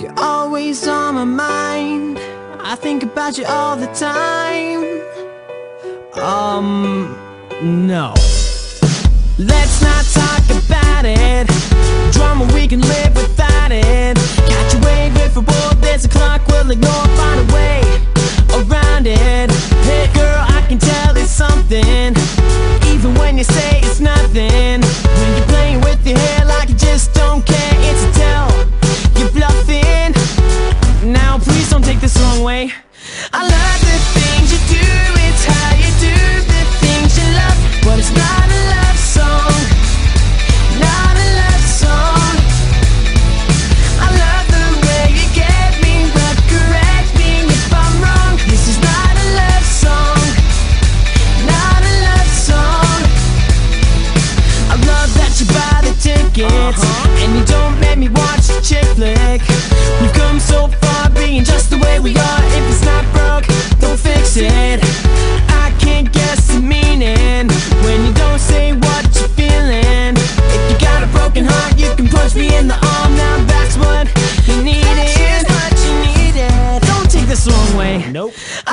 You're always on my mind. I think about you all the time. Um, no. Let's not talk about it. Drama, we can live without it. Got you waving for both. There's a clock, we'll ignore, find a way around it. Hey, girl, I can tell it's something. Even when you say it's nothing. I love the things you do, it's how you do the things you love. But it's not a love song, not a love song. I love the way you get me, but correct me if I'm wrong. This is not a love song, not a love song. I love that you buy the tickets and you don't make me watch a chick flick. We've come so far being just the way we are, Nope.